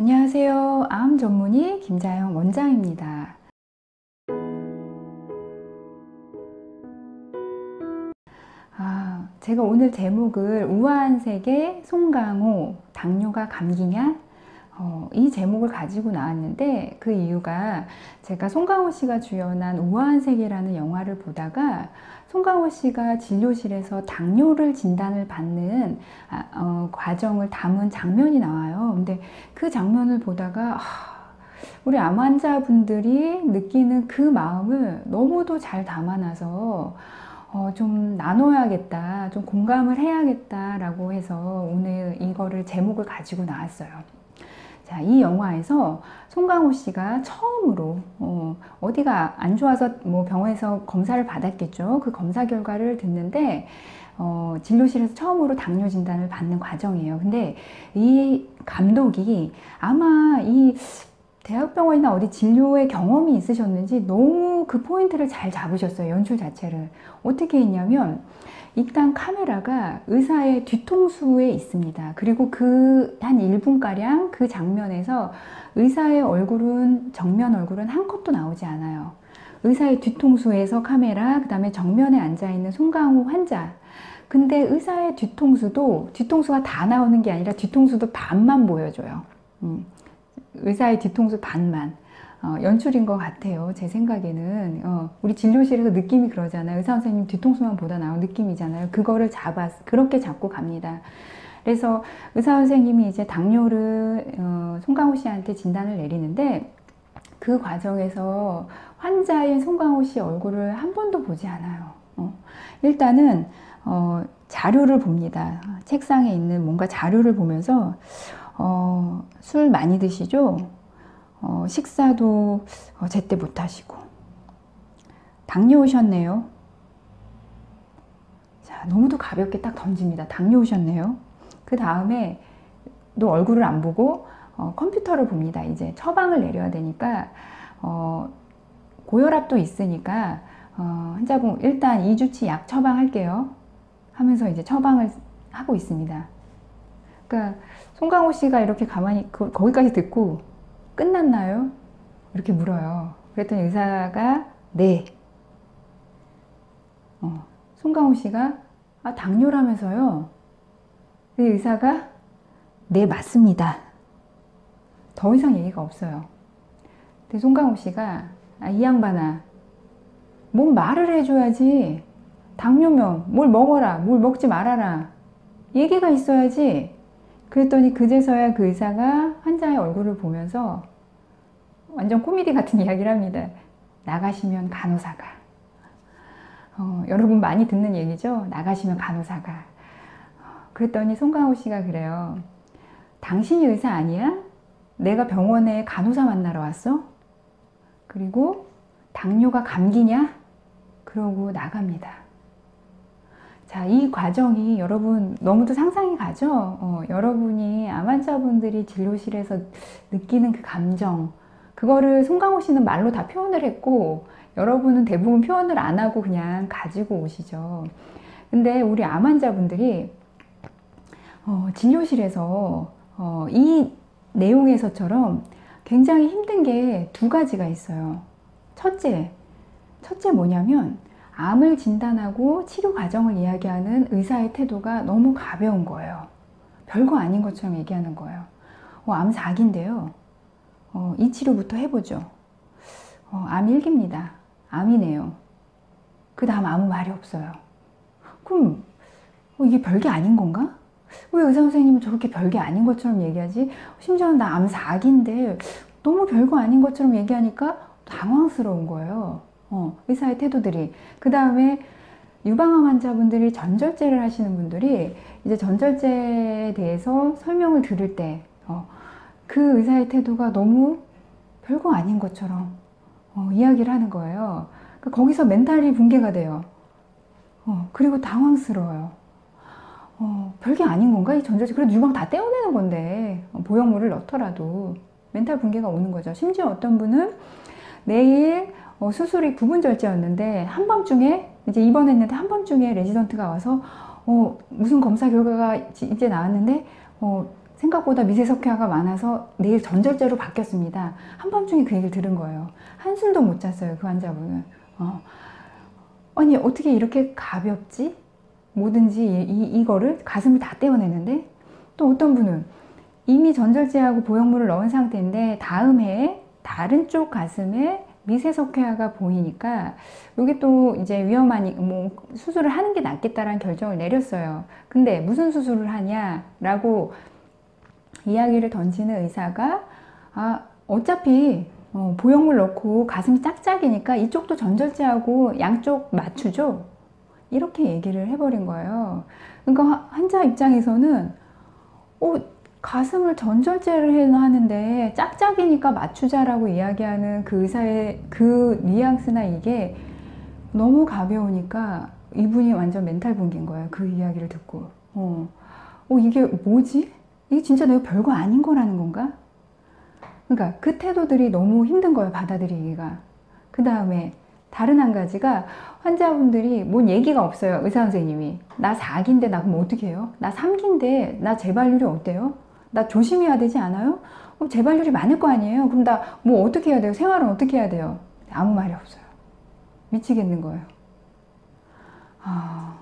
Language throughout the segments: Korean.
안녕하세요. 암 전문의 김자영 원장입니다. 아, 제가 오늘 제목을 우아한색의 송강호 당뇨가 감기냐? 어, 이 제목을 가지고 나왔는데 그 이유가 제가 송강호 씨가 주연한 우아한색이라는 영화를 보다가 송강호 씨가 진료실에서 당뇨를 진단을 받는 아, 어, 과정을 담은 장면이 나와요. 근데 그 장면을 보다가 아, 우리 암 환자분들이 느끼는 그 마음을 너무도 잘 담아놔서 어, 좀 나눠야겠다, 좀 공감을 해야겠다라고 해서 오늘 이거를 제목을 가지고 나왔어요. 자, 이 영화에서 송강호 씨가 처음으로 어, 어디가 안 좋아서 뭐 병원에서 검사를 받았겠죠. 그 검사 결과를 듣는데 어, 진료실에서 처음으로 당뇨 진단을 받는 과정이에요. 근데 이 감독이 아마 이 대학병원이나 어디 진료의 경험이 있으셨는지 너무 그 포인트를 잘 잡으셨어요. 연출 자체를. 어떻게 했냐면 일단 카메라가 의사의 뒤통수에 있습니다. 그리고 그 한 1분가량 그 장면에서 의사의 얼굴은 정면 얼굴은 한 컷도 나오지 않아요. 의사의 뒤통수에서 카메라, 그 다음에 정면에 앉아있는 송강호 환자. 근데 의사의 뒤통수도 뒤통수가 다 나오는 게 아니라 뒤통수도 반만 보여줘요. 음, 의사의 뒤통수 반만. 어, 연출인 것 같아요. 제 생각에는. 어, 우리 진료실에서 느낌이 그러잖아요. 의사 선생님 뒤통수만 보다 나온 느낌이잖아요. 그거를 잡아, 그렇게 잡고 갑니다. 그래서 의사 선생님이 이제 당뇨를 어, 송강호 씨한테 진단을 내리는데 그 과정에서 환자인 송강호 씨 얼굴을 한 번도 보지 않아요. 어, 일단은 어, 자료를 봅니다. 책상에 있는 뭔가 자료를 보면서 어, 술 많이 드시죠? 어, 식사도 어, 제때 못 하시고 당뇨 오셨네요. 자, 너무도 가볍게 딱 던집니다. 당뇨 오셨네요. 그 다음에 또 얼굴을 안 보고 어, 컴퓨터를 봅니다. 이제 처방을 내려야 되니까 어, 고혈압도 있으니까 어, 환자분 일단 2주치 약 처방할게요. 하면서 이제 처방을 하고 있습니다. 그러니까 송강호 씨가 이렇게 가만히 그, 거기까지 듣고 끝났나요? 이렇게 물어요. 그랬더니 의사가 네. 어, 송강호 씨가 아, 당뇨라면서요. 의사가 네 맞습니다. 더 이상 얘기가 없어요. 근데 송강호 씨가 아, 이 양반아 뭔 말을 해줘야지. 당뇨면 뭘 먹어라, 뭘 먹지 말아라. 얘기가 있어야지. 그랬더니 그제서야 그 의사가 환자의 얼굴을 보면서 완전 코미디 같은 이야기를 합니다. 나가시면 간호사가. 어, 여러분 많이 듣는 얘기죠? 나가시면 간호사가. 어, 그랬더니 송강호 씨가 그래요. 당신이 의사 아니야? 내가 병원에 간호사 만나러 왔어? 그리고 당뇨가 감기냐? 그러고 나갑니다. 자, 이 과정이 여러분 너무도 상상이 가죠? 어, 여러분이 암 환자분들이 진료실에서 느끼는 그 감정, 그거를 송강호 씨는 말로 다 표현을 했고, 여러분은 대부분 표현을 안 하고 그냥 가지고 오시죠. 근데 우리 암 환자분들이 어, 진료실에서 어, 이 내용에서처럼 굉장히 힘든 게 두 가지가 있어요. 첫째, 첫째 뭐냐면, 암을 진단하고 치료 과정을 이야기하는 의사의 태도가 너무 가벼운 거예요. 별거 아닌 것처럼 얘기하는 거예요. 어, 암 4기인데요. 어, 이 치료부터 해보죠. 어, 암 1기입니다. 암이네요. 그 다음 아무 말이 없어요. 그럼 어, 이게 별게 아닌 건가? 왜 의사 선생님은 저렇게 별게 아닌 것처럼 얘기하지? 심지어 나 암 4기인데 너무 별거 아닌 것처럼 얘기하니까 당황스러운 거예요. 어, 의사의 태도들이. 그 다음에 유방암 환자분들이 전절제를 하시는 분들이 이제 전절제에 대해서 설명을 들을 때, 어, 그 의사의 태도가 너무 별거 아닌 것처럼 어, 이야기를 하는 거예요. 그러니까 거기서 멘탈이 붕괴가 돼요. 어, 그리고 당황스러워요. 어, 별게 아닌 건가? 이 전절제. 그래도 유방 다 떼어내는 건데, 어, 보형물을 넣더라도 멘탈 붕괴가 오는 거죠. 심지어 어떤 분은 내일 어, 수술이 부분 절제였는데 한밤중에 이제 입원했는데 한밤중에 레지던트가 와서 어, 무슨 검사 결과가 이제 나왔는데 어, 생각보다 미세석회화가 많아서 내일 전절제로 바뀌었습니다. 한밤중에 그 얘기를 들은 거예요. 한숨도 못 잤어요, 그 환자분은. 어. 아니, 어떻게 이렇게 가볍지? 뭐든지 이, 이거를 가슴을 다 떼어내는데 또 어떤 분은 이미 전절제하고 보형물을 넣은 상태인데 다음 해에 다른 쪽 가슴에 미세석회화가 보이니까 이게 또 이제 위험하니 뭐 수술을 하는 게 낫겠다라는 결정을 내렸어요. 근데 무슨 수술을 하냐라고 이야기를 던지는 의사가 아 어차피 어, 보형물 넣고 가슴이 짝짝이니까 이쪽도 전절제하고 양쪽 맞추죠. 이렇게 얘기를 해버린 거예요. 그러니까 환자 입장에서는 어, 가슴을 전절제를 하는데 짝짝이니까 맞추자라고 이야기하는 그 의사의 그 뉘앙스나 이게 너무 가벼우니까 이분이 완전 멘탈 붕괴인 거예요. 그 이야기를 듣고. 어, 어 이게 뭐지? 이게 진짜 내가 별거 아닌 거라는 건가? 그러니까 그 태도들이 너무 힘든 거예요. 받아들이기가. 그 다음에 다른 한 가지가 환자분들이 뭔 얘기가 없어요. 의사 선생님이. 나 4기인데 나 그럼 어떻게 해요? 나 3기인데 나 재발률이 어때요? 나 조심해야 되지 않아요? 어, 재발률이 많을 거 아니에요? 그럼 나 뭐 어떻게 해야 돼요? 생활은 어떻게 해야 돼요? 아무 말이 없어요. 미치겠는 거예요. 아,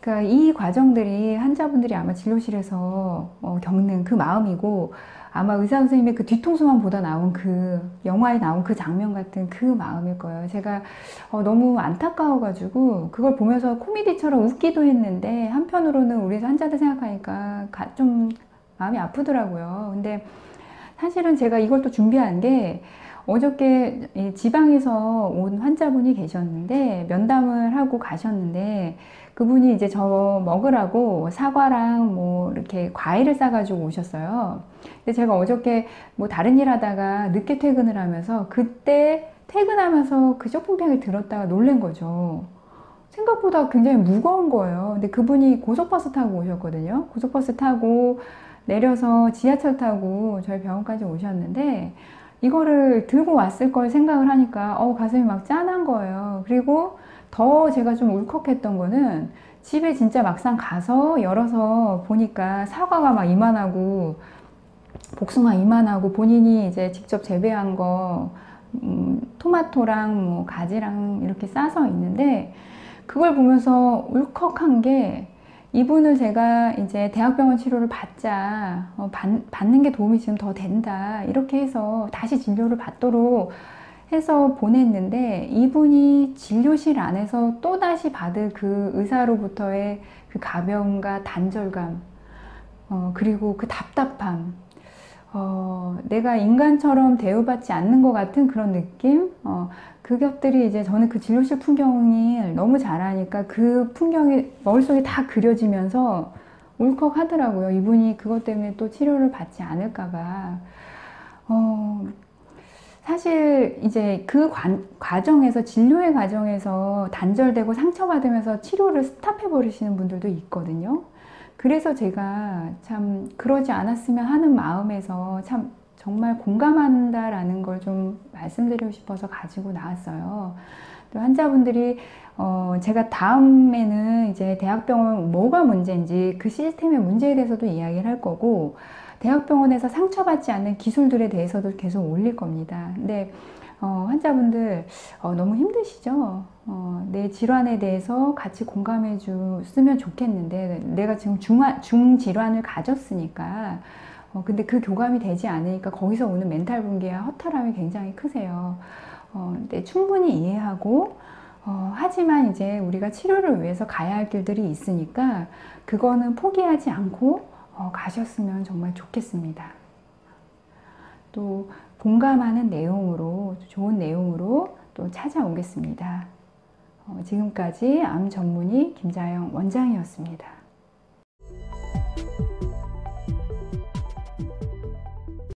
그러니까 이 과정들이 환자분들이 아마 진료실에서 어, 겪는 그 마음이고 아마 의사 선생님의 그 뒤통수만 보다 나온 그 영화에 나온 그 장면 같은 그 마음일 거예요. 제가 어, 너무 안타까워가지고 그걸 보면서 코미디처럼 웃기도 했는데 한편으로는 우리 환자들 생각하니까 좀 마음이 아프더라고요. 근데 사실은 제가 이걸 또 준비한 게 어저께 지방에서 온 환자분이 계셨는데 면담을 하고 가셨는데 그분이 이제 저 먹으라고 사과랑 뭐 이렇게 과일을 싸가지고 오셨어요. 근데 제가 어저께 뭐 다른 일 하다가 늦게 퇴근을 하면서 그때 퇴근하면서 그 쇼핑백을 들었다가 놀란 거죠. 생각보다 굉장히 무거운 거예요. 근데 그분이 고속버스 타고 오셨거든요. 고속버스 타고 내려서 지하철 타고 저희 병원까지 오셨는데 이거를 들고 왔을 걸 생각을 하니까 어 가슴이 막 짠한 거예요. 그리고 더 제가 좀 울컥했던 거는 집에 진짜 막상 가서 열어서 보니까 사과가 막 이만하고 복숭아 이만하고 본인이 이제 직접 재배한 거 음, 토마토랑 뭐 가지랑 이렇게 싸서 있는데 그걸 보면서 울컥한 게 이분을 제가 이제 대학병원 치료를 받자 어, 받, 받는 게 도움이 지금 더 된다 이렇게 해서 다시 진료를 받도록 해서 보냈는데 이분이 진료실 안에서 또 다시 받을 그 의사로부터의 그 가벼움과 단절감 어, 그리고 그 답답함 어, 내가 인간처럼 대우받지 않는 것 같은 그런 느낌 어, 그 겹들이 이제 저는 그 진료실 풍경이 너무 잘하니까 그 풍경이 머릿속에 다 그려지면서 울컥 하더라고요. 이분이 그것 때문에 또 치료를 받지 않을까봐. 어, 사실 이제 그 관, 과정에서 진료의 과정에서 단절되고 상처받으면서 치료를 스탑해 버리시는 분들도 있거든요. 그래서 제가 참 그러지 않았으면 하는 마음에서 참 정말 공감한다라는 걸 좀 말씀드리고 싶어서 가지고 나왔어요. 또 환자분들이 어 제가 다음에는 이제 대학병원 뭐가 문제인지 그 시스템의 문제에 대해서도 이야기를 할 거고 대학병원에서 상처받지 않는 기술들에 대해서도 계속 올릴 겁니다. 근데 어, 환자분들 어, 너무 힘드시죠? 어, 내 질환에 대해서 같이 공감해 줬으면 좋겠는데 내가 지금 중화, 중질환을 가졌으니까 어, 근데 그 교감이 되지 않으니까 거기서 오는 멘탈 붕괴와 허탈함이 굉장히 크세요. 어, 근데 충분히 이해하고 어, 하지만 이제 우리가 치료를 위해서 가야 할 길들이 있으니까 그거는 포기하지 않고 어, 가셨으면 정말 좋겠습니다. 또 공감하는 내용으로 좋은 내용으로 또 찾아오겠습니다. 어, 지금까지 암 전문의 김자영 원장이었습니다.